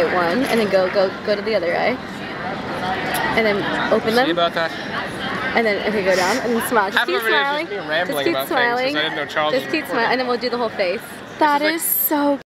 Okay, one, and then go, go, go to the other eye. And then open them. See about that? And then, okay, go down and then smile. Just Half keep of just smiling. Just keep smiling. I didn't know Charles Just keep smiling, and then we'll do the whole face. That is like- is so